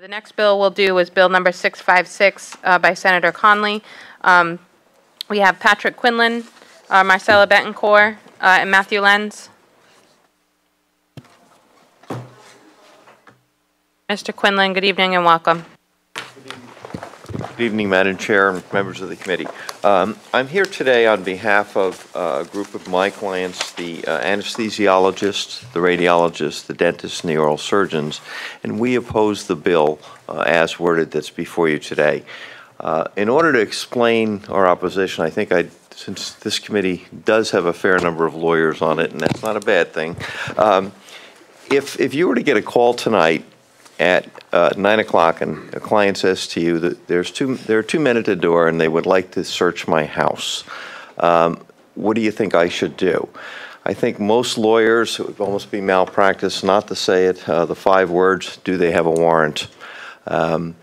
The next bill we'll do is Bill Number 656 uh, by Senator Conley. Um, We have Patrick Quinlan, uh, Marcella Bettencourt, uh, and Matthew Lens. Mr. Quinlan, good evening and welcome. Good evening, Madam Chair and members of the committee. Um, I'm here today on behalf of uh, a group of my clients, the uh, anesthesiologists, the radiologists, the dentists, and the oral surgeons, and we oppose the bill uh, as worded that's before you today. Uh, In order to explain our opposition, I think I, since this committee does have a fair number of lawyers on it, and that's not a bad thing, um, if, if you were to get a call tonight at uh, 9 o'clock and a client says to you that there's two, there are two men at the door and they would like to search my house, um, what do you think I should do? I think most lawyers, it would almost be malpractice not to say it, uh, the five words, do they have a warrant? Um,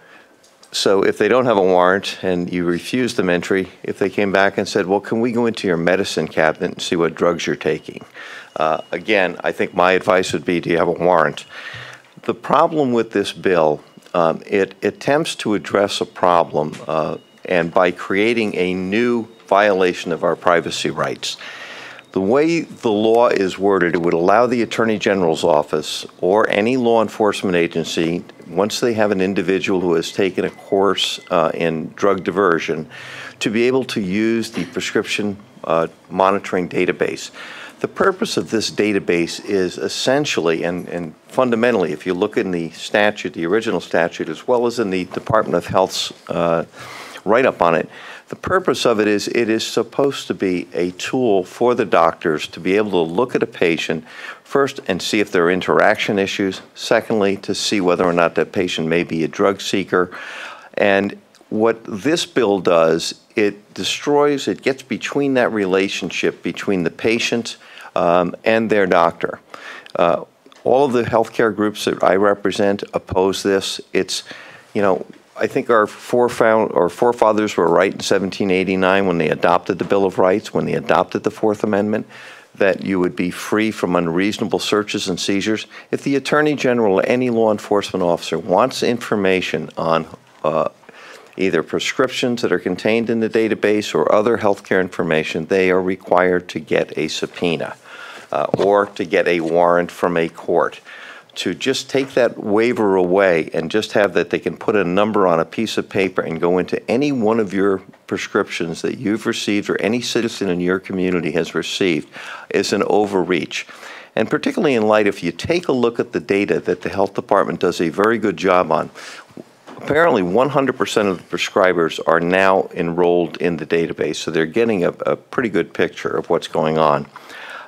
so if they don't have a warrant and you refuse them entry, if they came back and said, well, can we go into your medicine cabinet and see what drugs you're taking? Uh, again, I think my advice would be, do you have a warrant? The problem with this bill, um, it attempts to address a problem, uh, and by creating a new violation of our privacy rights. The way the law is worded, it would allow the Attorney General's office or any law enforcement agency, once they have an individual who has taken a course uh, in drug diversion, to be able to use the prescription uh, monitoring database. The purpose of this database is essentially and, and fundamentally, if you look in the statute, the original statute, as well as in the Department of Health's uh, write up on it, the purpose of it is it is supposed to be a tool for the doctors to be able to look at a patient first and see if there are interaction issues. Secondly, to see whether or not that patient may be a drug seeker. And what this bill does, it destroys, it gets between that relationship between the patient um, and their doctor. Uh, all of the healthcare groups that I represent oppose this. It's, you know, I think our forefound, our forefathers were right in 1789 when they adopted the Bill of Rights, when they adopted the Fourth Amendment, that you would be free from unreasonable searches and seizures. If the Attorney General or any law enforcement officer wants information on uh, either prescriptions that are contained in the database or other healthcare information, they are required to get a subpoena uh, or to get a warrant from a court. To just take that waiver away and just have that they can put a number on a piece of paper and go into any one of your prescriptions that you've received or any citizen in your community has received is an overreach. And particularly in light, if you take a look at the data that the health department does a very good job on, apparently 100% of the prescribers are now enrolled in the database, so they're getting a, a pretty good picture of what's going on.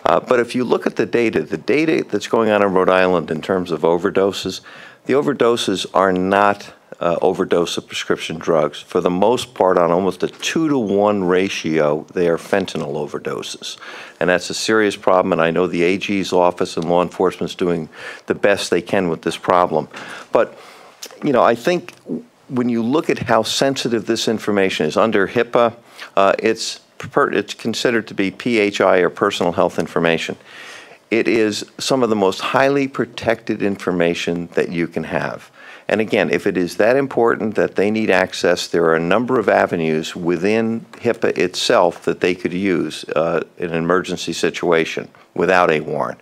Uh, but if you look at the data, the data that's going on in Rhode Island in terms of overdoses, the overdoses are not uh, overdose of prescription drugs. For the most part, on almost a two to one ratio, they are fentanyl overdoses. And that's a serious problem, and I know the AG's office and law enforcement is doing the best they can with this problem. But you know, I think when you look at how sensitive this information is under HIPAA, uh, it's it's considered to be PHI or personal health information. It is some of the most highly protected information that you can have. And again, if it is that important that they need access, there are a number of avenues within HIPAA itself that they could use uh, in an emergency situation without a warrant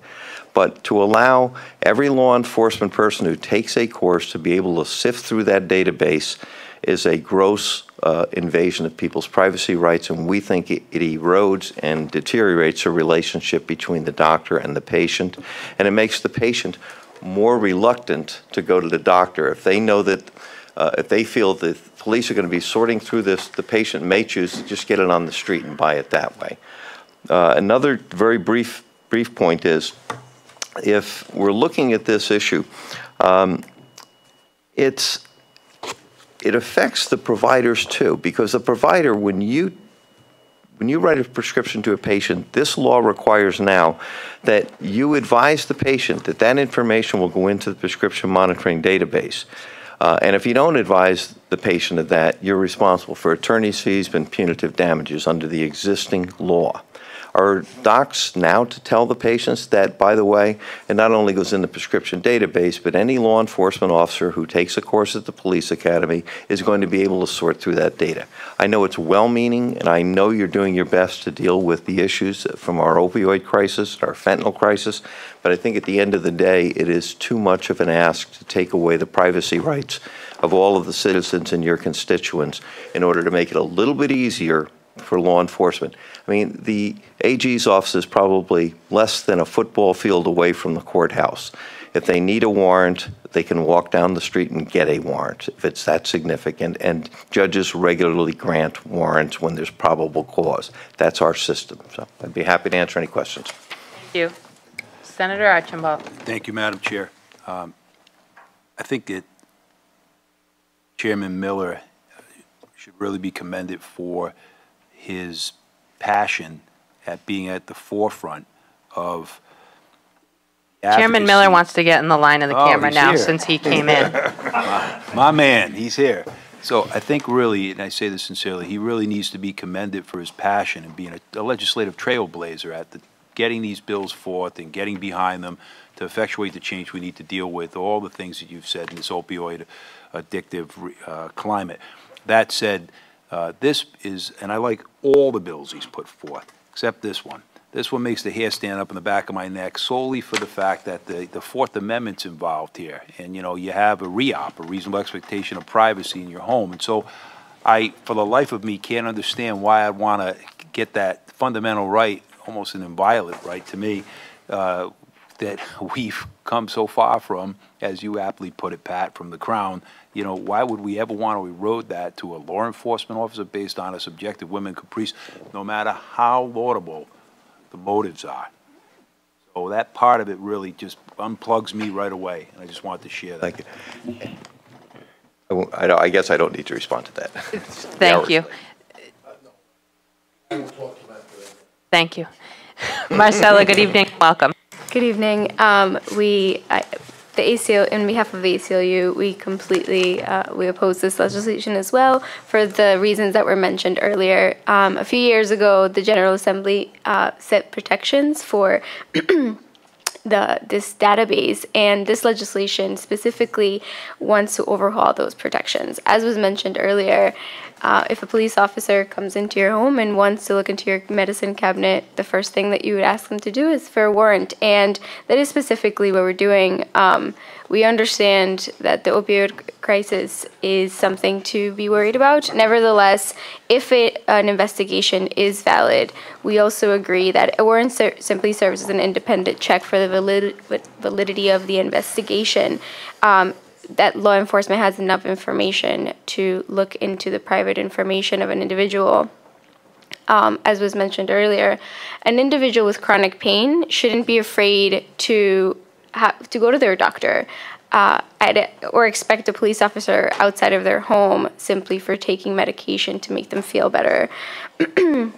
but to allow every law enforcement person who takes a course to be able to sift through that database is a gross uh, invasion of people's privacy rights, and we think it, it erodes and deteriorates a relationship between the doctor and the patient, and it makes the patient more reluctant to go to the doctor if they know that uh, if they feel that police are going to be sorting through this, the patient may choose to just get it on the street and buy it that way. Uh, another very brief brief point is if we're looking at this issue, um, it's it affects the providers too, because the provider, when you when you write a prescription to a patient, this law requires now that you advise the patient that that information will go into the prescription monitoring database. Uh, and if you don't advise the patient of that, you're responsible for attorney's fees and punitive damages under the existing law. Are docs now to tell the patients that, by the way, it not only goes in the prescription database, but any law enforcement officer who takes a course at the police academy is going to be able to sort through that data. I know it's well-meaning, and I know you're doing your best to deal with the issues from our opioid crisis, our fentanyl crisis, but I think at the end of the day, it is too much of an ask to take away the privacy rights of all of the citizens and your constituents in order to make it a little bit easier for law enforcement. I mean, the AG's office is probably less than a football field away from the courthouse. If they need a warrant, they can walk down the street and get a warrant if it's that significant. And judges regularly grant warrants when there's probable cause. That's our system. So I'd be happy to answer any questions. Thank you. Senator Archambault. Thank you, Madam Chair. Um, I think that Chairman Miller should really be commended for his passion at being at the forefront of Chairman Miller wants to get in the line of the Oh, camera now here. since he came in. My man, he's here. So I think really, and I say this sincerely, he really needs to be commended for his passion and being a- a legislative trailblazer at the, getting these bills forth and getting behind them to effectuate the change we need to deal with, all the things that you've said in this opioid addictive uh, climate. That said, uh, this is, and I like all the bills he's put forth, except this one. This one makes the hair stand up in the back of my neck solely for the fact that the, the Fourth Amendment's involved here. And, you know, you have a REOP, a reasonable expectation of privacy in your home. And so I, for the life of me, can't understand why I'd want to get that fundamental right, almost an inviolate right to me, uh, that we've come so far from, as you aptly put it, Pat, from the Crown. You know, why would we ever want to erode that to a law enforcement officer based on a subjective whim and caprice, no matter how laudable the motives are? So that part of it really just unplugs me right away, and I just wanted to share that. Thank you. I won't- I I guess I don't need to respond to that. Thank you. Thank you. Marcella, good evening, welcome. Good evening. Um, we, I, the ACL, in behalf of the ACLU, we completely, uh, we oppose this legislation as well for the reasons that were mentioned earlier. Um, a few years ago, the General Assembly uh, set protections for the this database and this legislation specifically wants to overhaul those protections. As was mentioned earlier, uh, if a police officer comes into your home and wants to look into your medicine cabinet, the first thing that you would ask them to do is for a warrant, and that is specifically what we're doing. Um, we understand that the opioid crisis is something to be worried about. Nevertheless, if it, an investigation is valid, we also agree that a warrant ser- simply serves as an independent check for the valid- validity of the investigation. Um, that law enforcement has enough information to look into the private information of an individual. Um, as was mentioned earlier, an individual with chronic pain shouldn't be afraid to have to go to their doctor uh, or expect a police officer outside of their home simply for taking medication to make them feel better.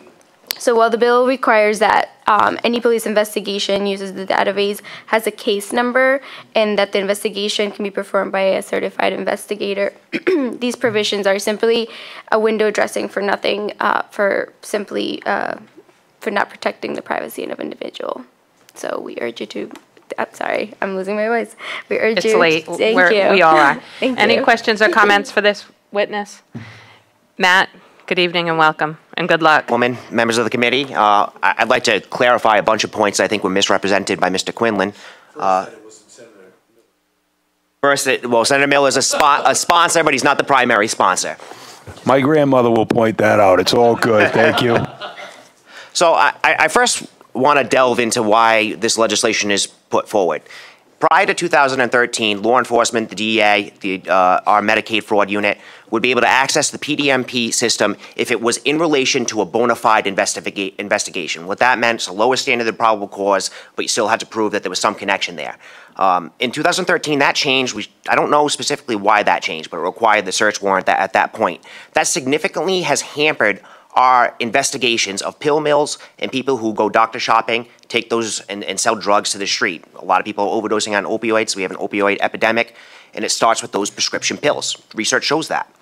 So while the bill requires that um, any police investigation uses the database has a case number and that the investigation can be performed by a certified investigator, these provisions are simply a window dressing for nothing, uh, for simply uh, for not protecting the privacy of an individual. So we urge you to. I'm sorry, I'm losing my voice. We urge It's you. late. Thank We're- you. We all are. Thank Any you. questions or comments for this witness? Matt, good evening and welcome, and good luck. Woman, members of the committee, uh, I- I'd like to clarify a bunch of points I think were misrepresented by Mr. Quinlan. Uh, First, it- well, Senator Miller is a spo- a sponsor, but he's not the primary sponsor. My grandmother will point that out. It's all good. Thank you. So I, I I first want to delve into why this legislation is put forward. Prior to 2013, law enforcement, the DEA, the, uh, our Medicaid fraud unit would be able to access the PDMP system if it was in relation to a bona fide investiga- investigation. What that meant is a lower standard of probable cause, but you still had to prove that there was some connection there. Um, in 2013, that changed. We, I don't know specifically why that changed, but it required the search warrant that, at that point. That significantly has hampered our investigations of pill mills and people who go doctor shopping, take those and, and sell drugs to the street. A lot of people are overdosing on opioids. We have an opioid epidemic, and it starts with those prescription pills. Research shows that.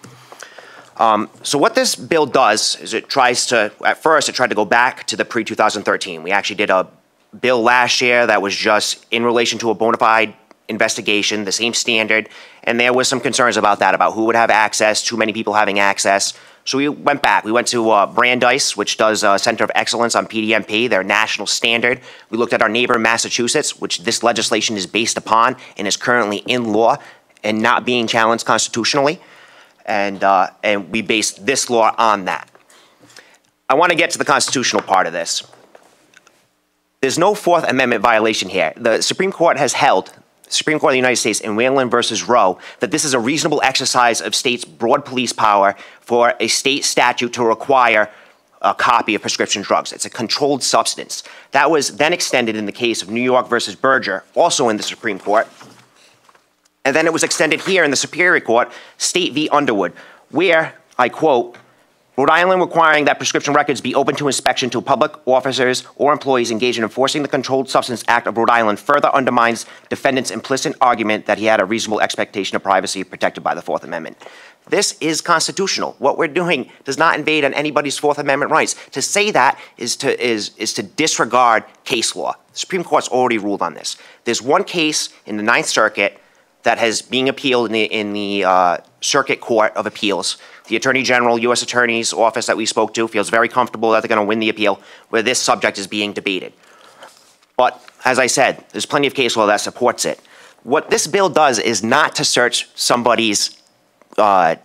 Um, so what this bill does is it tries to, at first, it tried to go back to the pre-2013. We actually did a bill last year that was just in relation to a bona fide investigation, the same standard, and there was some concerns about that, about who would have access, too many people having access. So we went back. We went to uh, Brandeis, which does a Center of Excellence on PDMP, their national standard. We looked at our neighbor Massachusetts, which this legislation is based upon and is currently in law and not being challenged constitutionally. And, uh, and we based this law on that. I want to get to the constitutional part of this. There's no Fourth Amendment violation here. The Supreme Court has held Supreme Court of the United States in Whalen versus Roe that this is a reasonable exercise of states' broad police power for a state statute to require a copy of prescription drugs. It's a controlled substance. That was then extended in the case of New York versus Burger, also in the Supreme Court. And then it was extended here in the Superior Court, State v. Underwood, where, I quote, Rhode Island requiring that prescription records be open to inspection to public officers or employees engaged in enforcing the Controlled Substance Act of Rhode Island further undermines defendant's implicit argument that he had a reasonable expectation of privacy protected by the Fourth Amendment. This is constitutional. What we're doing does not invade on anybody's Fourth Amendment rights. To say that is to, is, is to disregard case law. The Supreme Court's already ruled on this. There's one case in the Ninth Circuit that has being appealed in the, in the uh, Circuit Court of Appeals. The Attorney General, U.S. Attorney's Office that we spoke to feels very comfortable that they're going to win the appeal where this subject is being debated. But as I said, there's plenty of case law that supports it. What this bill does is not to search somebody's uh,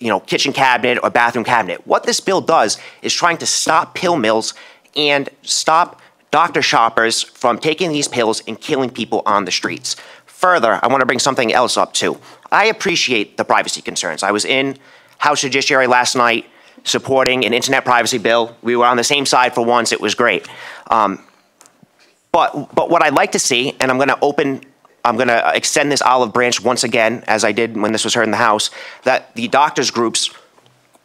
you know, kitchen cabinet or bathroom cabinet. What this bill does is trying to stop pill mills and stop doctor shoppers from taking these pills and killing people on the streets. Further, I want to bring something else up too. I appreciate the privacy concerns. I was in House Judiciary last night supporting an internet privacy bill. We were on the same side for once. It was great. Um, but, but what I'd like to see, and I'm going to open, I'm going to extend this olive branch once again, as I did when this was heard in the House, that the doctors' groups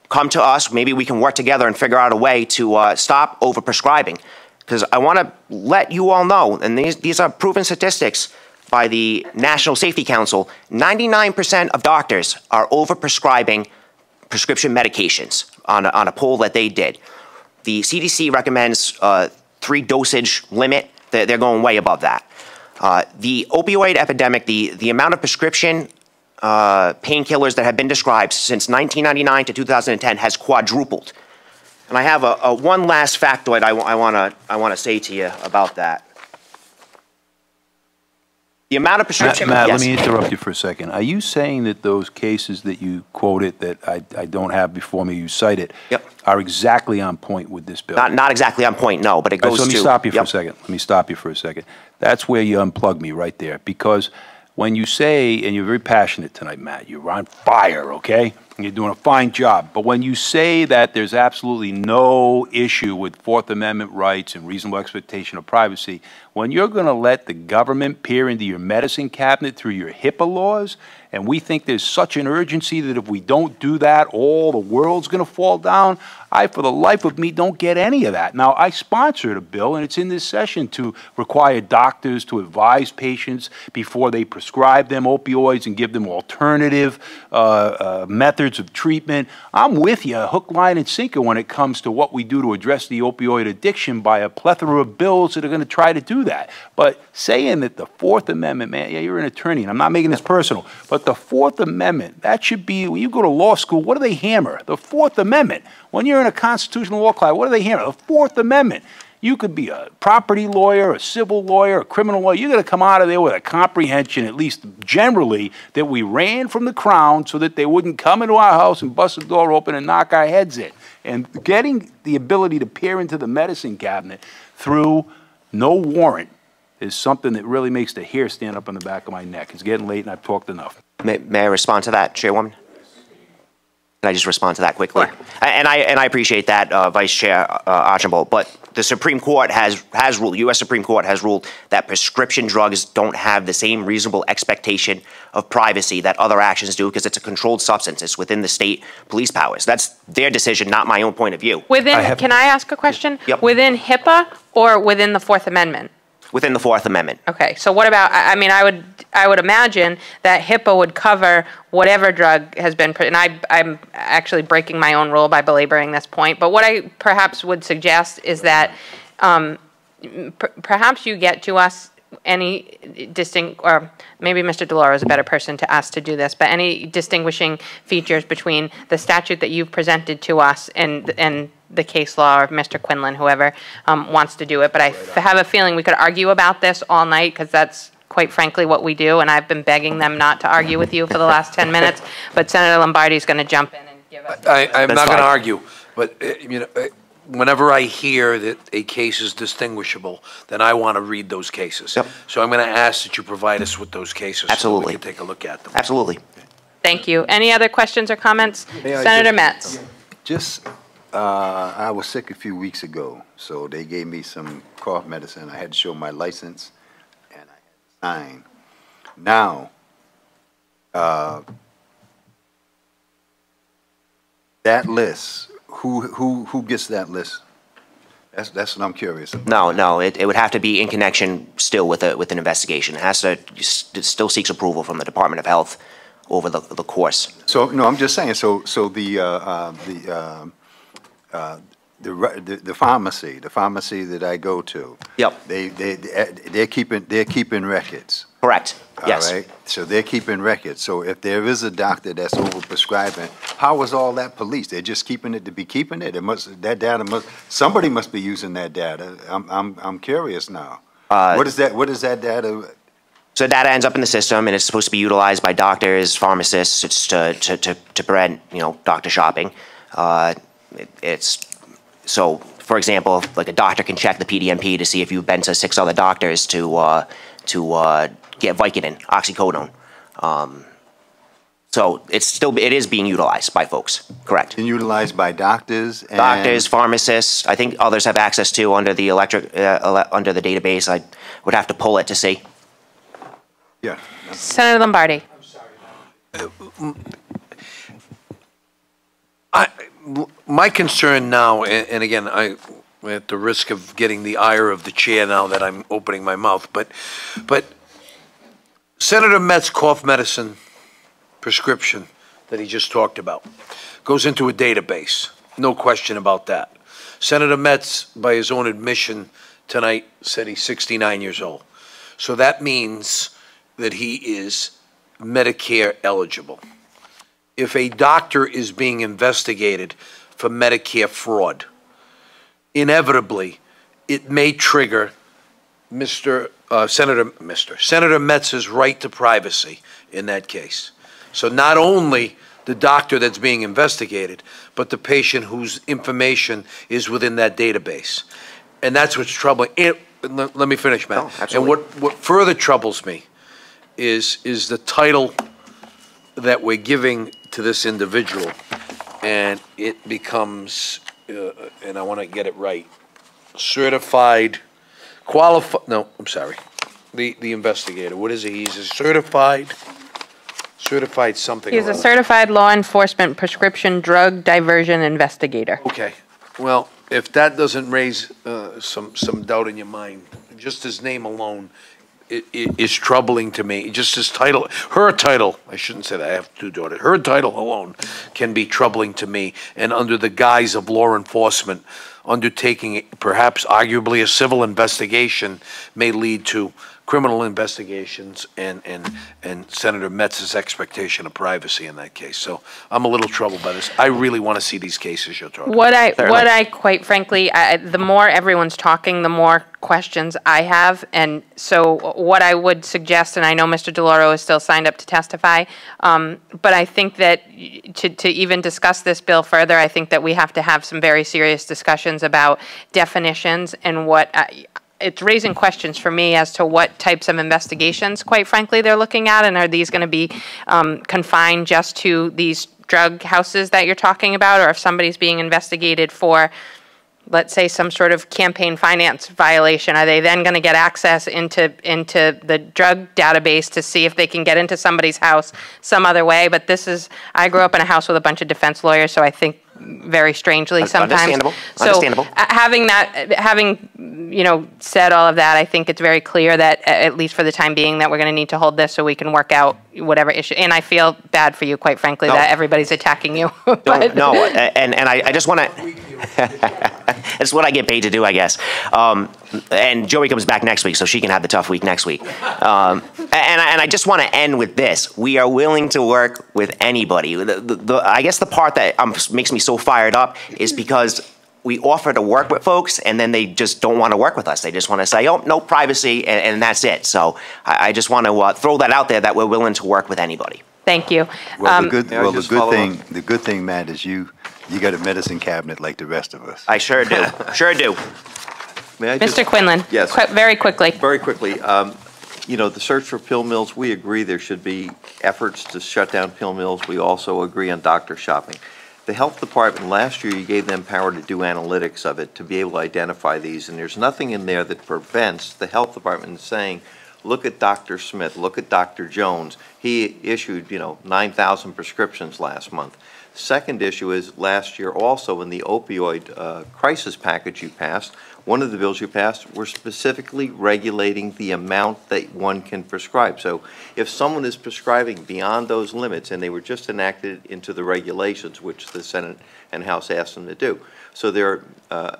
come to us. Maybe we can work together and figure out a way to uh, stop overprescribing. Because I want to let you all know, and these, these are proven statistics by the National Safety Council 99% of doctors are overprescribing prescription medications on a, on a poll that they did. The CDC recommends a three dosage limit. They're, they're going way above that. Uh, the opioid epidemic, the, the amount of prescription uh, painkillers that have been described since 1999 to 2010 has quadrupled. And I have a, a one last factoid I, I want to I wanna say to you about that. The amount of Matt, prescription. Matt, yes. let me interrupt you for a second. Are you saying that those cases that you quoted that I, I don't have before me, you cited, Yep. are exactly on point with this bill? Not, not exactly on point, no, but it All right, goes so let to. me stop you for a second. Let me stop you for a second. That's where you unplug me right there. Because when you say, and you're very passionate tonight, Matt, you're on fire, okay? You're doing a fine job. But when you say that there's absolutely no issue with Fourth Amendment rights and reasonable expectation of privacy, when you're going to let the government peer into your medicine cabinet through your HIPAA laws, and we think there's such an urgency that if we don't do that, all the world's going to fall down, I, for the life of me, don't get any of that. Now, I sponsored a bill, and it's in this session to require doctors to advise patients before they prescribe them opioids and give them alternative uh, uh, methods of treatment. I'm with you, hook, line, and sinker when it comes to what we do to address the opioid addiction by a plethora of bills that are going to try to do that. But saying that the Fourth Amendment, man, yeah, you're an attorney, and I'm not making this personal, but the Fourth Amendment, that should be, when you go to law school, what do they hammer? The Fourth Amendment. When you're in a constitutional law class, what do they hammer? The Fourth Amendment. You could be a property lawyer, a civil lawyer, a criminal lawyer. You're going to come out of there with a comprehension, at least generally, that we ran from the crown so that they wouldn't come into our house and bust the door open and knock our heads in. And getting the ability to peer into the medicine cabinet through no warrant is something that really makes the hair stand up on the back of my neck. It's getting late and I've talked enough. May, may I respond to that, Chairwoman? Can I just respond to that quickly? Sure. And I, and I appreciate that, uh, Vice Chair uh, Archambault, but the Supreme Court has, has ruled, U.S. Supreme Court has ruled that prescription drugs don't have the same reasonable expectation of privacy that other actions do because it's a controlled substance. It's within the state police powers. That's their decision, not my own point of view. Within, I have- can I ask a question? Yep. Within HIPAA or within the Fourth Amendment? Within the Fourth Amendment. Okay, so what about, I mean, I would, I would imagine that HIPAA would cover whatever drug has been, and I, I'm actually breaking my own rule by belaboring this point, but what I perhaps would suggest is that um, per- perhaps you get to us any distinct, or maybe Mr. DiLauro is a better person to ask to do this, but any distinguishing features between the statute that you've presented to us and, and the case law, or Mr. Quinlan, whoever um, wants to do it. But I f- have a feeling we could argue about this all night, because that's quite frankly what we do, and I've been begging them not to argue with you for the last 10 minutes, but Senator Lombardi is going to jump in and give us. I, I'm not going to argue, but, uh, you know, uh, whenever I hear that a case is distinguishable, then I want to read those cases. Yep. So I'm going to ask that you provide us with those cases. Absolutely. So we can take a look at them. Absolutely. Thank you. Any other questions or comments? May Senator just- Metts? Just, uh, I was sick a few weeks ago, so they gave me some cough medicine. I had to show my license and I had to sign. Now, uh, that list, who, who, who gets that list? That's, that's what I'm curious about. No, no, it, it would have to be in connection still with a, with an investigation. It has to, it still seeks approval from the Department of Health over the, the course. So, no, I'm just saying, so, so the, uh, uh, the, um, uh, the, the the pharmacy, the pharmacy that I go to. Yep. They, they, they're keeping, they're keeping records. Correct, yes. All right, so they're keeping records. So if there is a doctor that's overprescribing, how is all that police? They're just keeping it to be keeping it? It must, that data must, somebody must be using that data. I'm, I'm, I'm curious now. Uh, What is that, what is that data? So data ends up in the system and it's supposed to be utilized by doctors, pharmacists, it's to, to, to, to prevent, you know, doctor shopping. Uh, it- It's, so, for example, like a doctor can check the PDMP to see if you've been to six other doctors to, uh, to, uh, get Vicodin, oxycodone. Um, So it's still, it is being utilized by folks, correct? Been utilized by doctors and? Doctors, pharmacists, I think others have access to under the electric, uh, ele- under the database. I would have to pull it to see. Yeah. Senator Lombardi? I, my concern now, and, and again, I, at the risk of getting the ire of the chair now that I'm opening my mouth, but, but Senator Metts cough medicine prescription that he just talked about goes into a database, no question about that. Senator Metts, by his own admission tonight, said he's 69 years old. So that means that he is Medicare eligible if a doctor is being investigated for Medicare fraud, inevitably, it may trigger Mr. Uh, Senator, Mr. Senator Metts's right to privacy in that case. So not only the doctor that's being investigated, but the patient whose information is within that database. And that's what's troubling. It, let, let me finish, Matt. Absolutely. And what, what further troubles me is, is the title that we're giving to this individual, and it becomes, uh, and I want to get it right, certified, qualified, no, I'm sorry, the, the investigator, what is he? He's a certified, certified something. He's or a other. certified law enforcement prescription drug diversion investigator. Okay, well, if that doesn't raise uh, some, some doubt in your mind, just his name alone i- is troubling to me. Just his title, her title, I shouldn't say that, I have two daughters. Her title alone can be troubling to me, and under the guise of law enforcement, undertaking perhaps arguably a civil investigation may lead to criminal investigations and, and, and Senator Metts's expectation of privacy in that case. So I'm a little troubled by this. I really want to see these cases you're talking about. What I, Certainly. what I, quite frankly, I, I- the more everyone's talking, the more questions I have. And so what I would suggest, and I know Mr. DiLauro is still signed up to testify, um, but I think that to, to even discuss this bill further, I think that we have to have some very serious discussions about definitions and what, I- it's raising questions for me as to what types of investigations, quite frankly, they're looking at, and are these going to be um, confined just to these drug houses that you're talking about, or if somebody's being investigated for, let's say, some sort of campaign finance violation, are they then going to get access into, into the drug database to see if they can get into somebody's house some other way? But this is, I grew up in a house with a bunch of defense lawyers, so I think very strangely sometimes. understandable, So, understandable. uh, having that, having, you know, said all of that, I think it's very clear that, at least for the time being, that we're going to need to hold this so we can work out whatever issue. And I feel bad for you, quite frankly, No. that everybody's attacking you. No, and, and I, I just want to, it's what I get paid to do, I guess. Um, and Joey comes back next week, so she can have the tough week next week. Um, and, I- and I just want to end with this. We are willing to work with anybody. The, the, the, I guess the part that um, makes me so fired up is because we offer to work with folks, and then they just don't want to work with us. They just want to say, oh, no privacy, and, and that's it. So I, I just want to uh, throw that out there that we're willing to work with anybody. Thank you. Well, Um, the good, well, the good thing, up? the good thing, Matt, is you, you got a medicine cabinet like the rest of us. I sure do. sure do. May I just- Mr. Quinlan? Yes. qui- Very quickly. Very quickly, um, you know, the search for pill mills, we agree there should be efforts to shut down pill mills. We also agree on doctor shopping. The health department, last year, you gave them power to do analytics of it, to be able to identify these, and there's nothing in there that prevents the health department saying, look at Dr. Smith, look at Dr. Jones. He issued, you know, 9,000 prescriptions last month. Second issue is, last year also, in the opioid uh, crisis package you passed, one of the bills you passed were specifically regulating the amount that one can prescribe. So if someone is prescribing beyond those limits, and they were just enacted into the regulations, which the Senate and House asked them to do. So there, uh,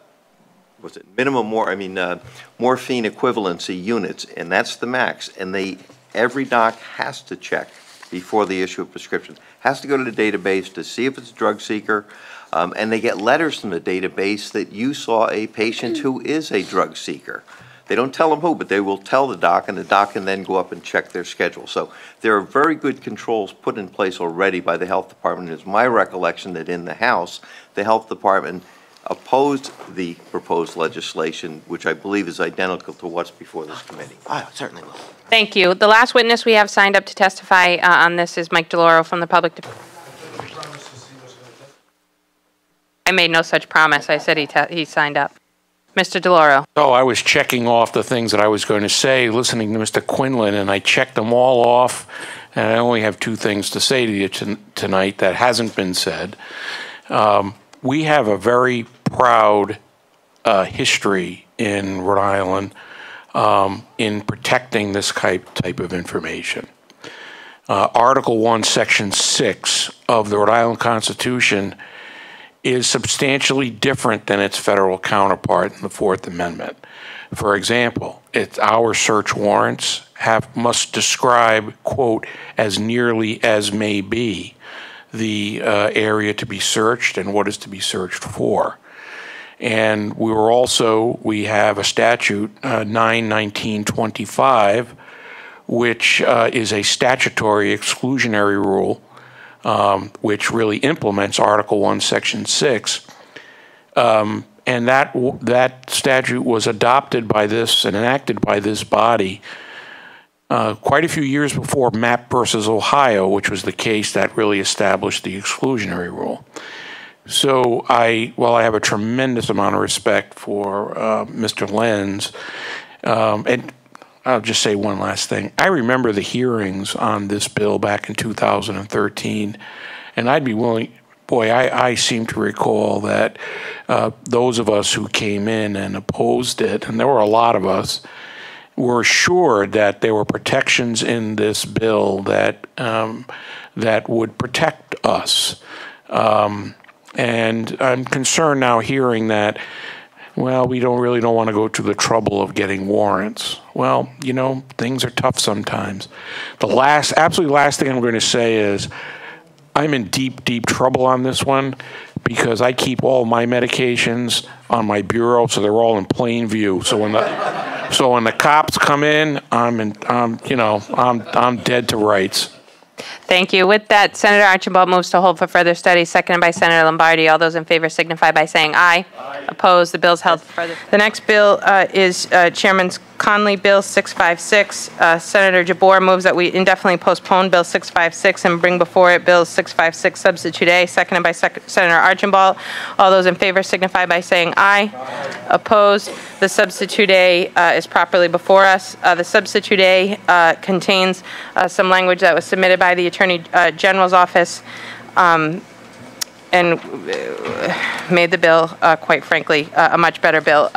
was it minimum more, I mean, uh, morphine equivalency units, and that's the max. And they, every doc has to check before they issue a prescription. Has to go to the database to see if it's a drug seeker, um, and they get letters from the database that you saw a patient who is a drug seeker. They don't tell them who, but they will tell the doc, and the doc can then go up and check their schedule. So there are very good controls put in place already by the health department. It's my recollection that in the House, the health department opposed the proposed legislation, which I believe is identical to what's before this committee. I certainly will. Thank you. The last witness we have signed up to testify uh, on this is Mike DiLauro from the Public. Def- I made no such promise. I said he, he signed up. Mr. DiLauro. So I was checking off the things that I was going to say, listening to Mr. Quinlan, and I checked them all off. And I only have two things to say to you tonight that hasn't been said. Um, we have a very proud uh, history in Rhode Island um, in protecting this type, type of information. Uh, Article 1, Section 6 of the Rhode Island Constitution is substantially different than its federal counterpart in the Fourth Amendment. For example, it's our search warrants have, must describe, quote, as nearly as may be the uh, area to be searched and what is to be searched for. And we were also, we have a statute, uh, 91925, which uh, is a statutory exclusionary rule um, which really implements Article 1, Section 6. Um, and that, that statute was adopted by this and enacted by this body uh, quite a few years before Mapp versus Ohio, which was the case that really established the exclusionary rule. So I, while I have a tremendous amount of respect for uh, Mr. Lens, um, and I'll just say one last thing. I remember the hearings on this bill back in 2013, and I'd be willing. Boy, I, I seem to recall that uh, those of us who came in and opposed it, and there were a lot of us, were assured that there were protections in this bill that um, that would protect us. Um, and I'm concerned now hearing that well, we don't really don't want to go to the trouble of getting warrants. Well, you know, things are tough sometimes. The last, absolutely last thing I'm going to say is I'm in deep, deep trouble on this one because I keep all my medications on my bureau, so they're all in plain view. So when the, so when the cops come in, I'm in, I'm, you know, I'm, I'm dead to rights. Thank you. With that, Senator Archambault moves to hold for further study, seconded by Senator Lombardi. All those in favor signify by saying aye. Opposed, the bill's held for further. The next bill uh, is uh, Chairman Conley Bill 656. Uh, Senator Jabour moves that we indefinitely postpone Bill 656 and bring before it Bill 656 Substitute A, seconded by Sec- Senator Archambault. All those in favor signify by saying aye. Opposed, the Substitute A uh, is properly before us. Uh, The Substitute A uh, contains uh, some language that was submitted by the Attorney uh, General's office um, and made the bill, quite frankly, a much better bill.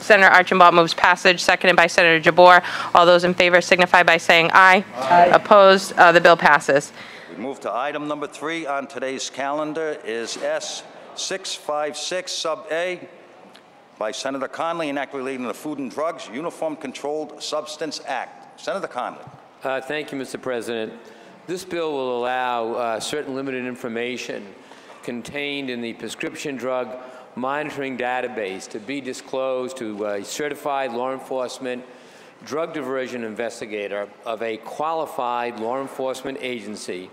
Senator Archambault moves passage, seconded by Senator Jabour. All those in favor signify by saying aye. Aye. Opposed? Uh, The bill passes. We move to item number three on today's calendar is S 656 Sub A by Senator Conley, an act relating to the Food and Drugs Uniform Controlled Substance Act. Senator Conley. Uh, Thank you, Mr. President. This bill will allow uh, certain limited information contained in the prescription drug monitoring database to be disclosed to a certified law enforcement drug diversion investigator of a qualified law enforcement agency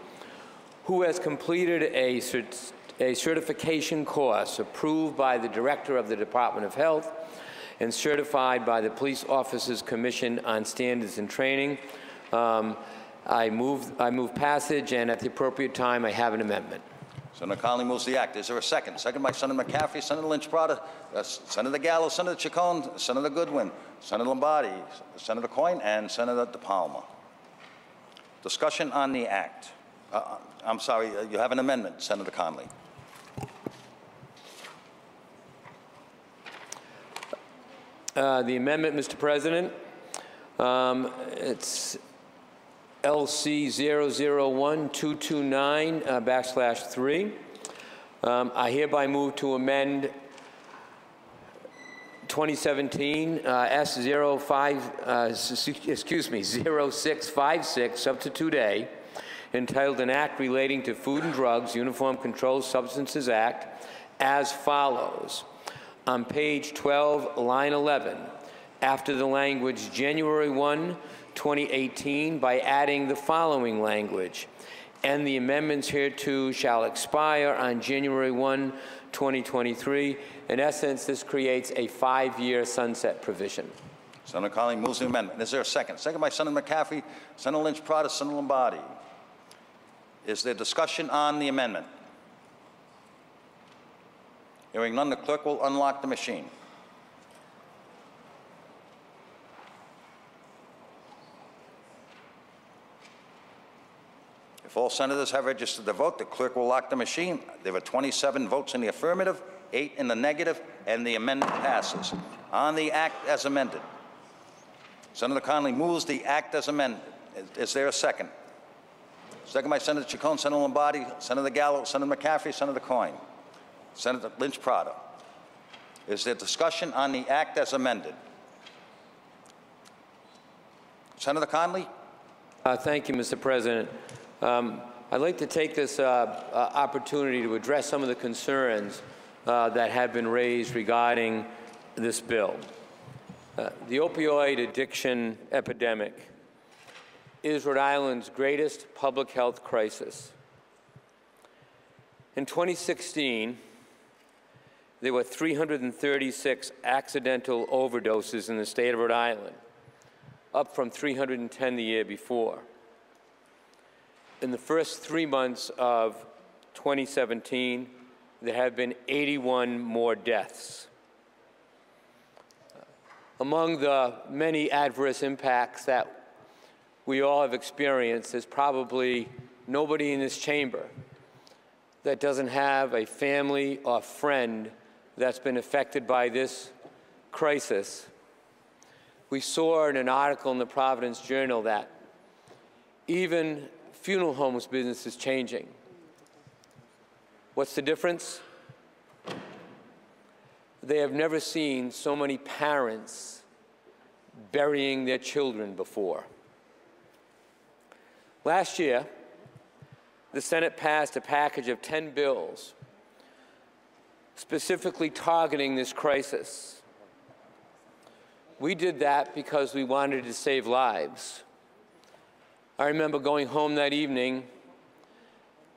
who has completed a, cert- a certification course approved by the Director of the Department of Health and certified by the Police Officers Commission on Standards and Training. Um, I move, I move passage, and at the appropriate time, I have an amendment. Senator Conley moves the act. Is there a second? Second by Senator McCaffrey, Senator Lynch Prata, uh, Senator Gallo, Senator Chacon, Senator Goodwin, Senator Lombardi, Senator Coyne, and Senator DiPalma. Discussion on the act. Uh, uh, I'm sorry, uh, you have an amendment, Senator. Uh, The amendment, Mr. President, um, it's LC 001229 uh, backslash 3. Um, I hereby move to amend 2017 uh, S05, uh, excuse me, 0656 Substitute A, entitled An Act Relating to Food and Drugs Uniform Controlled Substances Act, as follows. On page 12, line 11, after the language January 1, 2018, by adding the following language, and the amendments hereto shall expire on January 1, 2023. In essence, this creates a five-year sunset provision. Senator Conley moves the amendment. Is there a second? Second by Senator McCaffrey, Senator Lynch Prata, Senator Lombardi. Is there discussion on the amendment? Hearing none, the clerk will unlock the machine. All senators have registered their vote, the clerk will lock the machine. There are 27 votes in the affirmative, eight in the negative, and the amendment passes. On the act as amended, Senator Conley moves the act as amended. Is- Is there a second? Second by Senator Chacon, Senator Lombardi, Senator Gallo, Senator McCaffrey, Senator Coyne, Senator Lynch Prata. Is there discussion on the act as amended? Senator Conley? Uh, Thank you, Mr. President. Um, I'd like to take this uh, uh, opportunity to address some of the concerns uh, that have been raised regarding this bill. Uh, The opioid addiction epidemic is Rhode Island's greatest public health crisis. In 2016, there were 336 accidental overdoses in the state of Rhode Island, up from 310 the year before. In the first three months of 2017, there have been 81 more deaths. Among the many adverse impacts that we all have experienced, there's probably nobody in this chamber that doesn't have a family or friend that's been affected by this crisis. We saw in an article in the Providence Journal that even funeral homes business is changing. What's the difference? They have never seen so many parents burying their children before. Last year, the Senate passed a package of 10 bills specifically targeting this crisis. We did that because we wanted to save lives. I remember going home that evening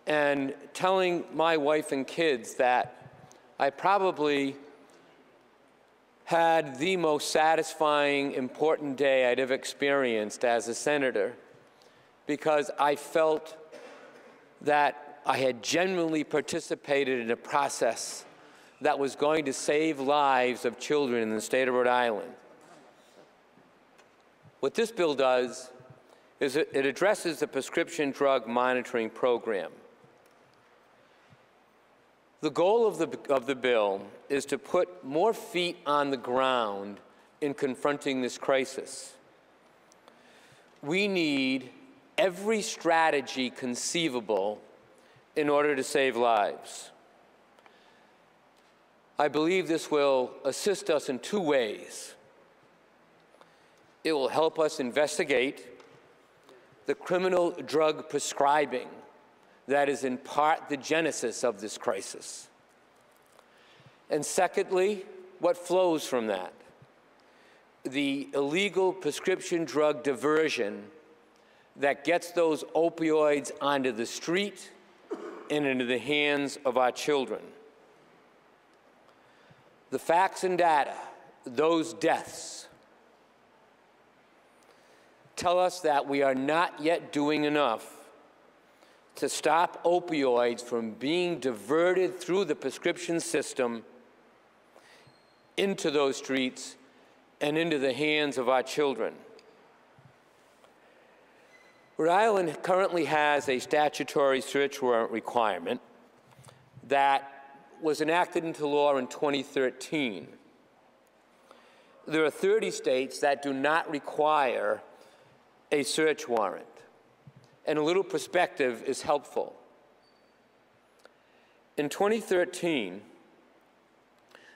and telling my wife and kids that I probably had the most satisfying, important day I'd ever experienced as a senator because I felt that I had genuinely participated in a process that was going to save lives of children in the state of Rhode Island. What this bill does is it, it addresses the prescription drug monitoring program. The goal of the, of the bill is to put more feet on the ground in confronting this crisis. We need every strategy conceivable in order to save lives. I believe this will assist us in two ways. It will help us investigate the criminal drug prescribing that is in part the genesis of this crisis. And secondly, what flows from that? The illegal prescription drug diversion that gets those opioids onto the street and into the hands of our children. The facts and data, those deaths, tell us that we are not yet doing enough to stop opioids from being diverted through the prescription system into those streets and into the hands of our children. Rhode Island currently has a statutory search warrant requirement that was enacted into law in 2013. There are 30 states that do not require a search warrant, and a little perspective is helpful. In 2013,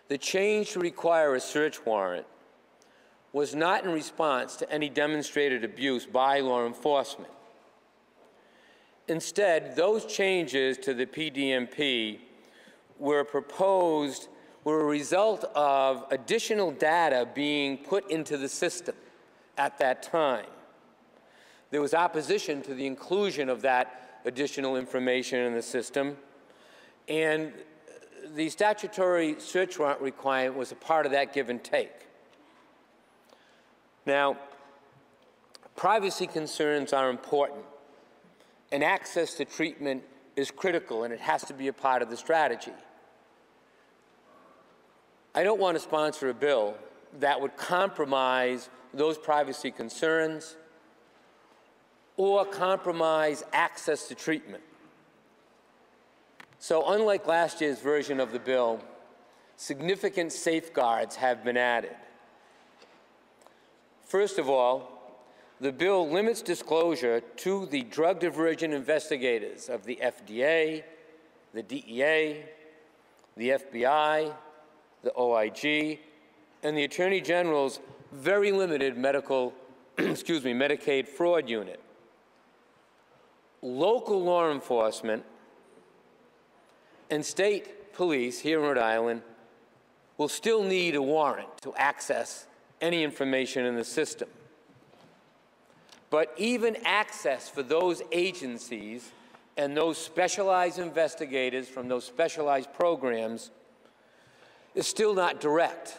the change to require a search warrant was not in response to any demonstrated abuse by law enforcement. Instead, those changes to the PDMP were proposed were a result of additional data being put into the system at that time. There was opposition to the inclusion of that additional information in the system, and the statutory search warrant requirement was a part of that give and take. Now, privacy concerns are important, and access to treatment is critical, and it has to be a part of the strategy. I don't want to sponsor a bill that would compromise those privacy concerns or compromise access to treatment. So unlike last year's version of the bill, significant safeguards have been added. First of all, the bill limits disclosure to the drug diversion investigators of the FDA, the DEA, the FBI, the OIG, and the Attorney General's very limited medical, excuse me, Medicaid fraud unit. Local law enforcement and state police here in Rhode Island will still need a warrant to access any information in the system. But even access for those agencies and those specialized investigators from those specialized programs is still not direct.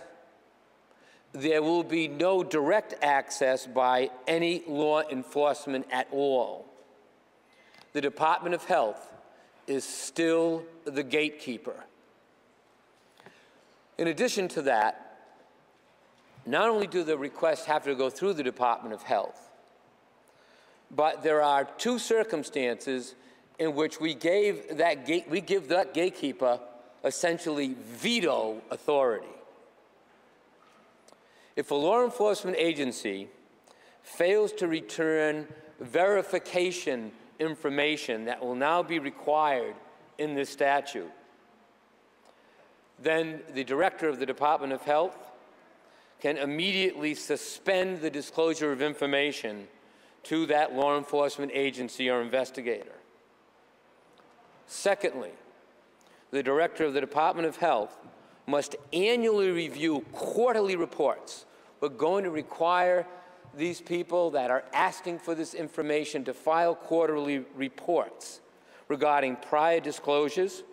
There will be no direct access by any law enforcement at all. The Department of Health is still the gatekeeper. In addition to that, not only do the requests have to go through the Department of Health, but there are two circumstances in which we gave that gate, we give that gatekeeper essentially veto authority. If a law enforcement agency fails to return verification information that will now be required in this statute, then the director of the Department of Health can immediately suspend the disclosure of information to that law enforcement agency or investigator. Secondly, the director of the Department of Health must annually review quarterly reports. We're going to require these people that are asking for this information to file quarterly reports regarding prior disclosures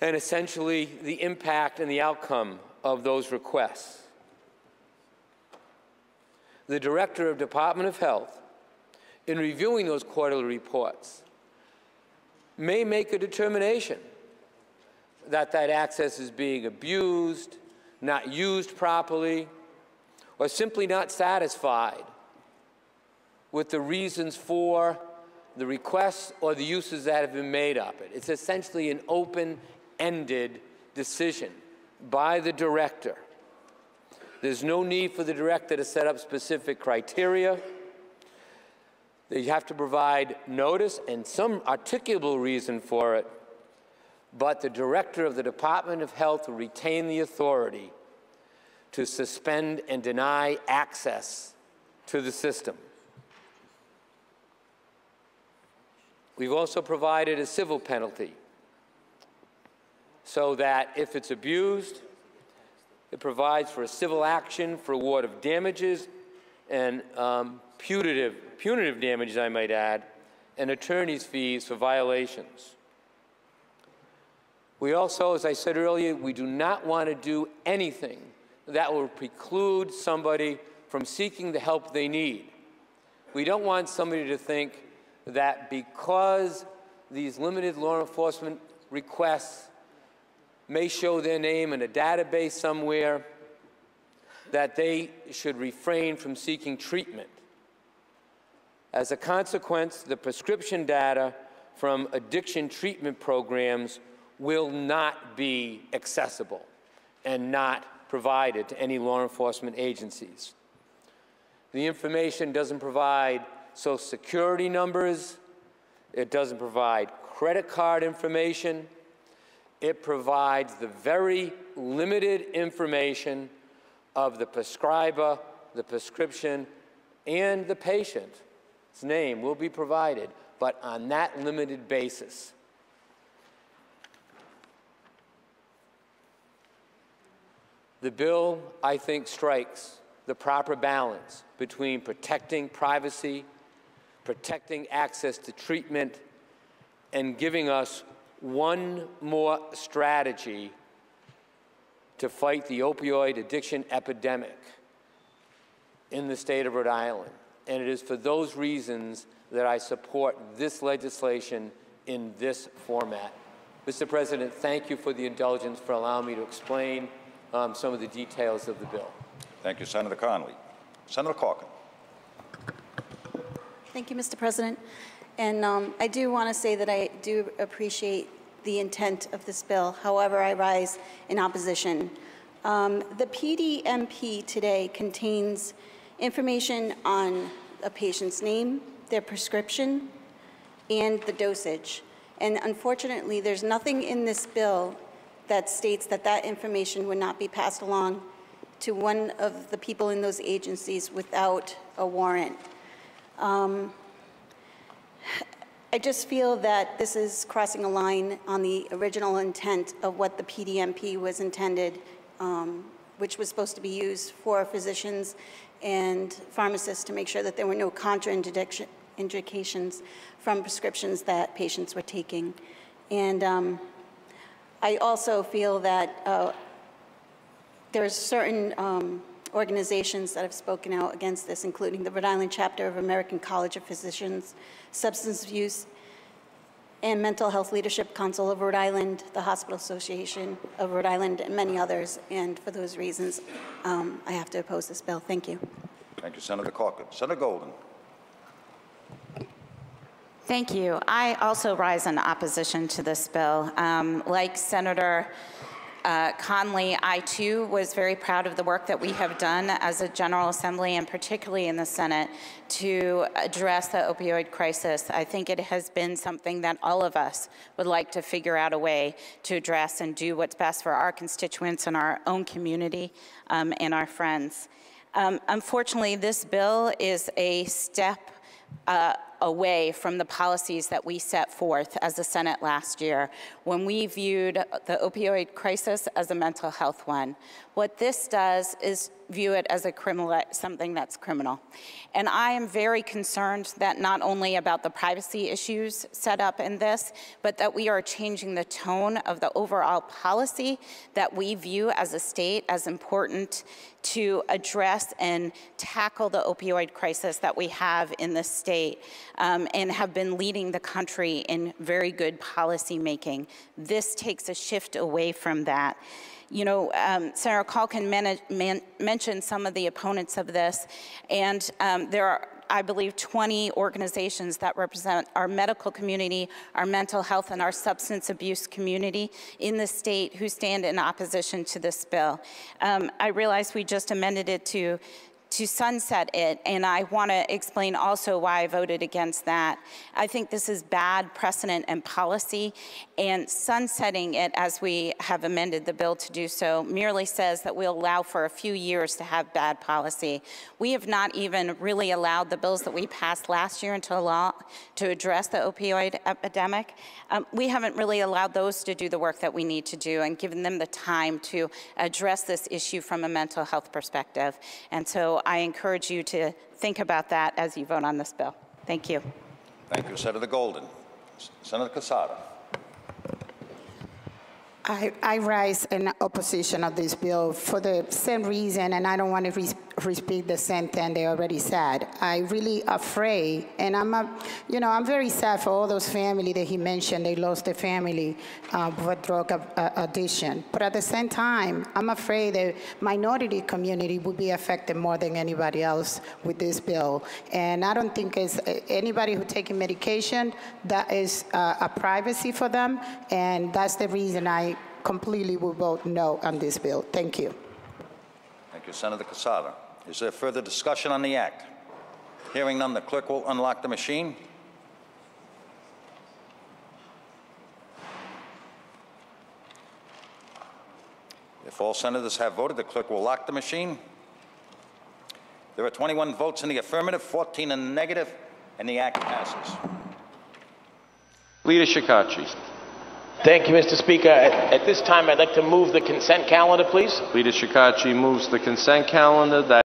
and essentially the impact and the outcome of those requests. The Director of Department of Health, in reviewing those quarterly reports, may make a determination that that access is being abused, not used properly, or simply not satisfied with the reasons for the requests or the uses that have been made of it. It's essentially an open-ended decision by the director. There's no need for the director to set up specific criteria. You have to provide notice and some articulable reason for it, but the director of the Department of Health will retain the authority to suspend and deny access to the system. We've also provided a civil penalty so that if it's abused, it provides for a civil action for award of damages and um, punitive, punitive damages, I might add, and attorney's fees for violations. We also, as I said earlier, we do not want to do anything that will preclude somebody from seeking the help they need. We don't want somebody to think that because these limited law enforcement requests may show their name in a database somewhere, that they should refrain from seeking treatment. As a consequence, the prescription data from addiction treatment programs will not be accessible and not provided to any law enforcement agencies. The information doesn't provide social security numbers, it doesn't provide credit card information, it provides the very limited information of the prescriber, the prescription, and the patient's name will be provided, but on that limited basis. The bill, I think, strikes the proper balance between protecting privacy, protecting access to treatment, and giving us one more strategy to fight the opioid addiction epidemic in the state of Rhode Island. And it is for those reasons that I support this legislation in this format. Mr. President, thank you for the indulgence for allowing me to explain um, some of the details of the bill. Thank you, Senator Conley. Senator Corcoran. Thank you, Mr. President. And um, I do want to say that I do appreciate the intent of this bill. However, I rise in opposition. Um, the PDMP today contains information on a patient's name, their prescription, and the dosage. And unfortunately, there's nothing in this bill that states that that information would not be passed along to one of the people in those agencies without a warrant. Um, I just feel that this is crossing a line on the original intent of what the PDMP was intended, um, which was supposed to be used for physicians and pharmacists to make sure that there were no contraindications from prescriptions that patients were taking. And um, I also feel that uh, there's certain um, organizations that have spoken out against this, including the Rhode Island chapter of American College of Physicians, Substance Abuse and Mental Health Leadership Council of Rhode Island, the Hospital Association of Rhode Island, and many others. And for those reasons, um, I have to oppose this bill. Thank you. Thank you, Senator Corcoran. Senator Goldin. Thank you. I also rise in opposition to this bill. Um, like Senator uh, Conley, I too was very proud of the work that we have done as a General Assembly and particularly in the Senate to address the opioid crisis. I think it has been something that all of us would like to figure out a way to address and do what's best for our constituents and our own community um, and our friends. Um, unfortunately, this bill is a step uh, away from the policies that we set forth as the Senate last year when we viewed the opioid crisis as a mental health one. What this does is view it as a criminal, something that's criminal. And I am very concerned that not only about the privacy issues set up in this, but that we are changing the tone of the overall policy that we view as a state as important to address and tackle the opioid crisis that we have in the state um, and have been leading the country in very good policy making. This takes a shift away from that. You know, um, Sarah Calkin man, man, mentioned some of the opponents of this, and um, there are I believe, 20 organizations that represent our medical community, our mental health, and our substance abuse community in the state who stand in opposition to this bill. Um, I realize we just amended it to to sunset it, and I want to explain also why I voted against that. I think this is bad precedent and policy, and sunsetting it as we have amended the bill to do so merely says that we'll allow for a few years to have bad policy. We have not even really allowed the bills that we passed last year into law to address the opioid epidemic. Um, we haven't really allowed those to do the work that we need to do and given them the time to address this issue from a mental health perspective. And so I encourage you to think about that as you vote on this bill. Thank you. Thank you, Senator Goldin. Senator Quezada. I, I rise in opposition of this bill for the same reason, and I don't want to re repeat the same thing they already said. I really afraid, and I'm, a, you know, I'm very sad for all those family that he mentioned. They lost their family uh, for drug addiction. But at the same time, I'm afraid the minority community will be affected more than anybody else with this bill. And I don't think it's anybody who taking medication that is uh, a privacy for them, and that's the reason I completely will vote no on this bill. Thank you. Thank you, Senator Quezada. Is there further discussion on the act? Hearing none, the clerk will unlock the machine. If all senators have voted, the clerk will lock the machine. There are 21 votes in the affirmative, 14 in the negative, and the act passes. Leader Shekarchi. Thank you, Mr. Speaker. At, at, this time, I'd like to move the consent calendar, please. Leader Shekarchi moves the consent calendar. That